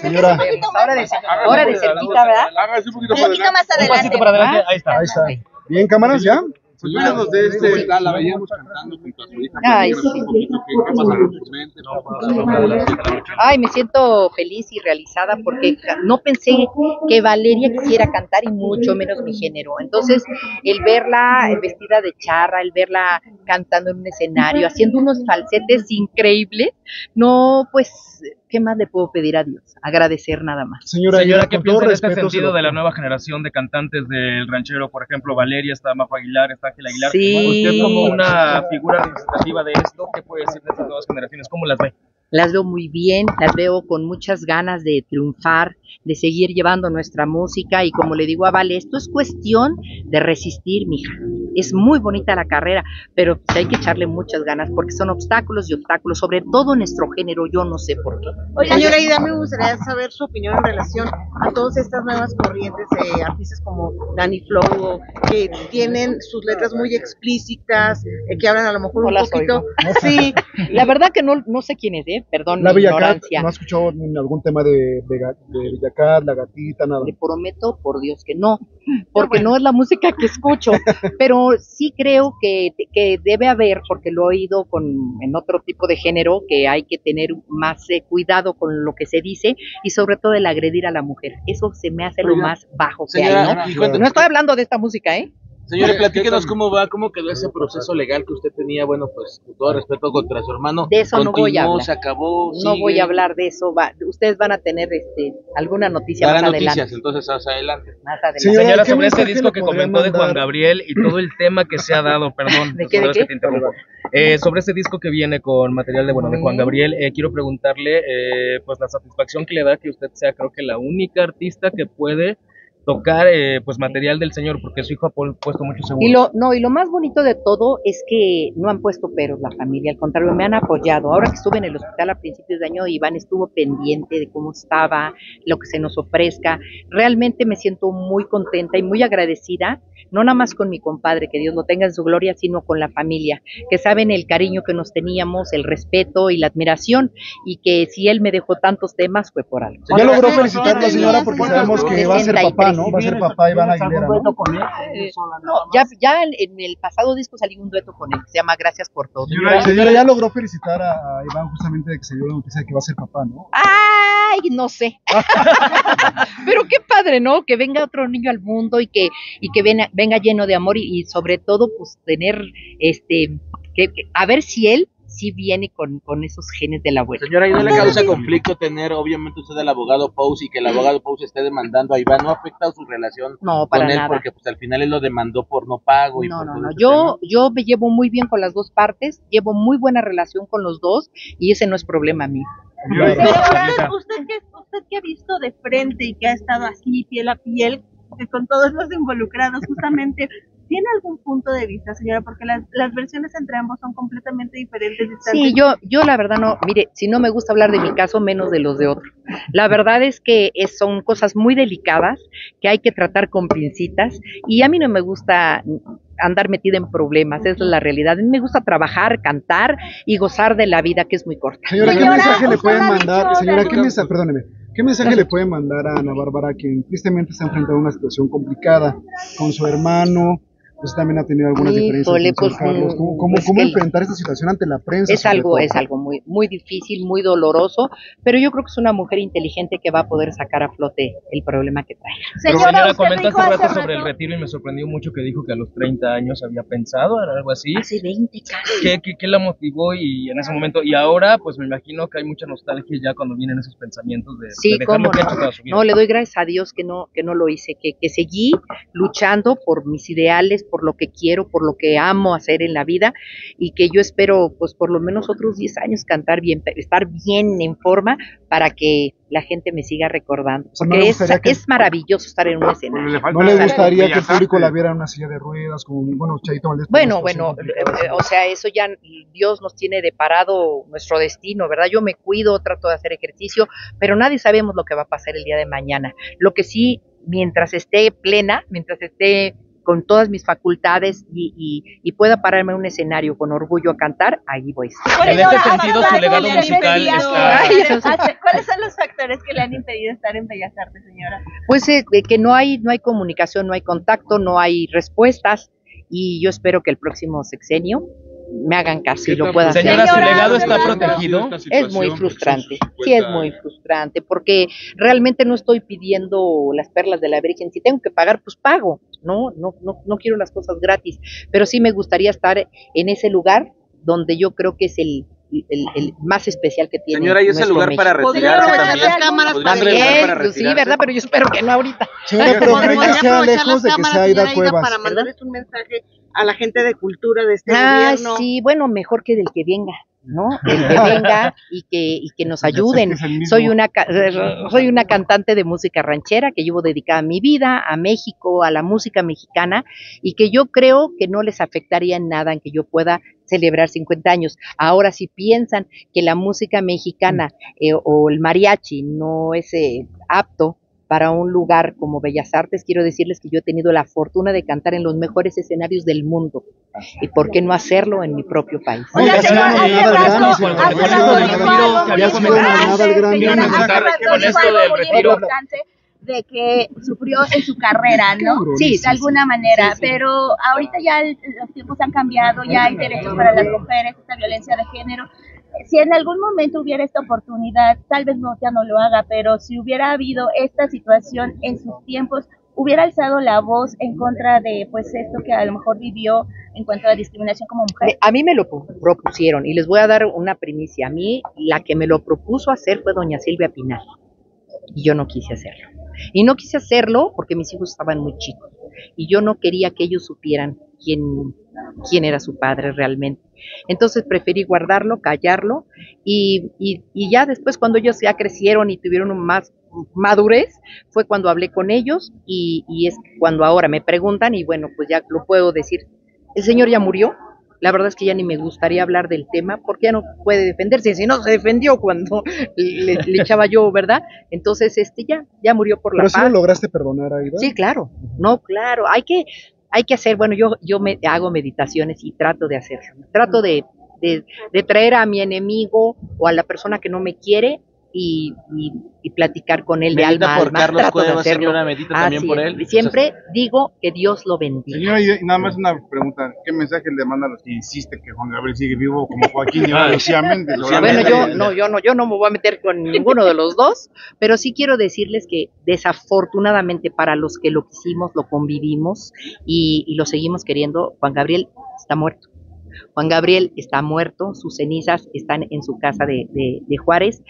Señora. Ahora de, ahora de cerquita, ¿verdad? Hágase un poquito Un poquito adelante. más Un adelante. pasito para adelante, ahí está. Ahí está. Bien, cámaras, ¿ya? De este, la, la veíamos cantando junto a su hija. Ay, un. Ay, me siento feliz y realizada porque no pensé que Valeria quisiera cantar y mucho menos mi género. Entonces, el verla vestida de charra, el verla cantando en un escenario, haciendo unos falsetes increíbles, no, pues, ¿qué más le puedo pedir a Dios? Agradecer nada más. Señora, Señora, ¿qué piensa en este sentido de la nueva generación de cantantes del ranchero? Por ejemplo, Valeria, está Mafa Aguilar, está Ángel Aguilar. Sí. Usted como una figura representativa de esto, ¿qué puede decir de estas nuevas generaciones? ¿Cómo las ve? Las veo muy bien, las veo con muchas ganas de triunfar, de seguir llevando nuestra música y como le digo a Vale, esto es cuestión de resistir, mija. Es muy bonita la carrera, pero pues hay que echarle muchas ganas porque son obstáculos y obstáculos, sobre todo en nuestro género, yo no sé por qué. Señora Ida, me gustaría saber su opinión en relación a todas estas nuevas corrientes de artistas como Danny Flow, que tienen sus letras muy explícitas, eh, que hablan a lo mejor No un poquito. Sí, La verdad que no, no sé quién es, ¿eh? perdón La mi ignorancia. ¿no ha escuchado en algún tema de, de, de Bellacat, la gatita, nada? Le prometo por Dios que no, porque no es la música que escucho, pero sí creo que, que debe haber, porque lo he oído con, en otro tipo de género, que hay que tener más eh, cuidado con lo que se dice y sobre todo el agredir a la mujer. Eso se me hace lo más bajo que señora, hay, ¿no? cuéntanos- No estoy hablando de esta música, ¿eh? Señora, platíquenos cómo va, cómo quedó ese proceso legal que usted tenía, bueno, pues con todo respeto contra su hermano. De eso no voy a hablar. se acabó, No sigue. voy a hablar de eso. va- ustedes van a tener este, alguna noticia Dará más noticias, adelante. entonces hacia adelante. Más adelante. Señora, Señora, ¿qué sobre este disco que comentó de Juan mandar? Gabriel y todo el tema que se ha dado, perdón, ¿De qué, de es que qué? te interrumpo. Eh, sobre este disco que viene con material de, bueno, de Juan. Gabriel, eh, quiero preguntarle, eh, pues la satisfacción que le da que usted sea, creo que la única artista que puede tocar, eh, pues material del señor, porque su hijo ha pu- puesto mucho seguro. Y lo, no, y lo más bonito de todo es que no han puesto peros la familia, al contrario, me han apoyado. Ahora que estuve en el hospital a principios de año, Iván estuvo pendiente de cómo estaba, lo que se nos ofrezca. Realmente me siento muy contenta y muy agradecida, no nada más con mi compadre, que Dios lo tenga en su gloria, sino con la familia, que saben el cariño que nos teníamos, el respeto y la admeración, y que si él me dejó tantos temas fue por algo. Ya logró felicitar a la señora porque sabemos que va a ser papá, ¿no? Va a ser papá Iván Aguilera, ¿no? Eh, no, ya, ya en, en el pasado disco salió un dueto con él, que se llama Gracias por todo. Señora, ya logró felicitar a, a Iván justamente de que se dio la noticia de que va a ser papá, ¿no? Ay, no sé. Pero qué padre, ¿no? Que venga otro niño al mundo y que, y que venga, venga lleno de amor y, y sobre todo, pues tener, este, que, que- a ver si él sí viene con, con esos genes del abuelo. Señora, ¿y no le causa conflicto tener, obviamente, usted el abogado Pous y que el abogado Pous esté demandando a Iván? ¿No ha afectado su relación No, para con él? nada. Porque pues al final él lo demandó por no pago y No, por no, no. Yo, yo me llevo muy bien con las dos partes, llevo muy buena relación con los dos y ese no es problema mío. Pero ahora, usted que, usted que ha visto de frente y que ha estado así, piel a piel, con todos los involucrados, justamente, ¿tiene algún punto de vista, señora? Porque las, las versiones entre ambos son completamente diferentes. Sí, yo, yo la verdad no, mire, si no me gusta hablar de mi caso, menos de los de otro. La verdad es que es- son cosas muy delicadas que hay que tratar con pincitas y a mí no me gusta andar metida en problemas, esa es la realidad. A mí me gusta trabajar, cantar y gozar de la vida que es muy corta. Señora, ¿qué Señora, mensaje le pueden mandar? Señora, ¿qué mensaje, perdóneme, qué mensaje le pueden mandar a Ana Bárbara, quien tristemente está enfrentando una situación complicada con su hermano? Pues también ha tenido algunas diferencias Híjole, con pues, Carlos. ¿Cómo, cómo, pues cómo que- enfrentar esta situación ante la prensa? Es algo, todo? es algo muy, muy difícil, muy doloroso, pero yo creo que es una mujer inteligente que va a poder sacar a flote el problema que trae. Pero Señora, señora, usted comenta dijo hace hace rato sobre el rato- retiro y me sorprendió mucho que dijo que a los 30 años había pensado en algo así. Hace 20 casi. ¿Qué, qué, qué la motivó y en ese momento? Y ahora, pues me imagino que hay mucha nostalgia ya cuando vienen esos pensamientos de, Sí, de dejar lo cómo que ha no. hecho toda su vida. No, le doy gracias a Dios que no, que no lo hice, que, que seguí luchando por mis ideales, por lo que quiero, por lo que amo hacer en la vida y que yo espero, pues por lo menos otros 10 años cantar bien, estar bien en forma para que la gente me siga recordando. sea, ¿no es, gustaría que- es maravilloso estar en un escenario. ¿No le gustaría que el público la viera en una silla de ruedas, como, bueno, Chaito Valdés? Bueno, bueno, complicada? eh, o sea, eso ya Dios nos tiene deparado nuestro destino, ¿verdad? Yo me cuido, trato de hacer ejercicio, pero nadie sabemos lo que va a pasar el día de mañana. Lo que sí, mientras esté plena, mientras esté con todas mis facultades y, y, y pueda pararme en un escenario con orgullo a cantar, ahí voy. En este sentido, su legado musical está... ¿Cuáles son los factores que le han impedido estar en Bellas Artes, señora? Pues eh, de que no hay, no hay comunicación, no hay contacto, no hay respuestas y yo espero que el próximo sexenio me hagan caso y lo pueda hacer. Señora, su legado está protegido. Es muy frustrante, sí es muy frustrante, porque realmente no estoy pidiendo las perlas de la Virgen, si tengo que pagar, pues pago, no, no, no, no quiero las cosas gratis, pero sí me gustaría estar en ese lugar donde yo creo que es el, el, el más especial que tiene. Señora, ¿y ese nuestro lugar México. para retirarse también? las cámaras ¿Podría para el para pues sí, retirarse? ¿verdad? Pero yo espero que no ahorita. Señora, pero Podría Reina sea aprovechar lejos las de que sea Aida Cuevas. para mandarles un mensaje a la gente de cultura de este Ah, gobierno. sí, bueno, mejor que del que venga, ¿no? El que venga y que, y que nos ayuden. Soy una, ca- soy una cantante de música ranchera que llevo dedicada mi vida a México, a la música mexicana, y que yo creo que no les afectaría en nada en que yo pueda celebrar 50 años. Ahora, si piensan que la música mexicana eh, o el mariachi no es eh, apto para un lugar como Bellas Artes, quiero decirles que yo he tenido la fortuna de cantar en los mejores escenarios del mundo. ¿Y por qué no hacerlo en mi propio país? Oye, señora, de que sufrió en su carrera, ¿no? Sí, de alguna manera, pero ahorita ya el- los tiempos han cambiado, ya hay derechos para las mujeres, esta violencia de género. Si en algún momento hubiera esta oportunidad, tal vez no, ya no lo haga, pero si hubiera habido esta situación en sus tiempos, hubiera alzado la voz en contra de pues esto que a lo mejor vivió en cuanto a discriminación como mujer. A mí me lo pro- propusieron y les voy a dar una primicia. A mí la que me lo propuso hacer fue doña Silvia Pinal y yo no quise hacerlo. Y no quise hacerlo porque mis hijos estaban muy chicos y yo no quería que ellos supieran quién, quién era su padre realmente. Entonces preferí guardarlo, callarlo y, y, y ya después cuando ellos ya crecieron y tuvieron más madurez fue cuando hablé con ellos y, y es cuando ahora me preguntan y bueno pues ya lo puedo decir. El señor ya murió, la verdad es que ya ni me gustaría hablar del tema porque ya no puede defenderse, si no se defendió cuando le, le echaba yo, ¿verdad? Entonces, este ya, ya murió por la Pero sí paz. lo lograste perdonar, Aida. Sí, claro, no, claro, hay que, hay que hacer, bueno, yo, yo me hago meditaciones y trato de hacerlo, trato de, de, de traer a mi enemigo o a la persona que no me quiere y, y, y platicar con él de alma a por alma, Carlos Cuevas, hacerlo. señora, medita también Así por él. Y Siempre digo que Dios lo bendiga. Señora, y nada más una pregunta. ¿Qué mensaje le manda a los que insisten que Juan Gabriel sigue vivo como Joaquín y ahora Lucía Méndez? Lucía Bueno, yo no, yo no, yo no me voy a meter con ninguno de los dos, pero sí quiero decirles que desafortunadamente para los que lo quisimos, lo convivimos y, y lo seguimos queriendo, Juan Gabriel está muerto. Juan Gabriel está muerto, sus cenizas están en su casa de, de- de Juárez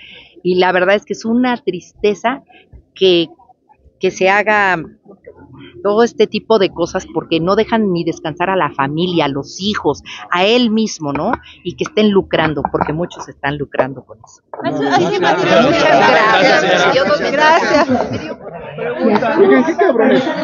y la verdad es que es una tristeza que, que se haga todo este tipo de cosas porque no dejan ni descansar a la familia, a los hijos, a él mismo, ¿no? Y que estén lucrando, porque muchos están lucrando con eso. Muchas gracias. Gracias. Gracias.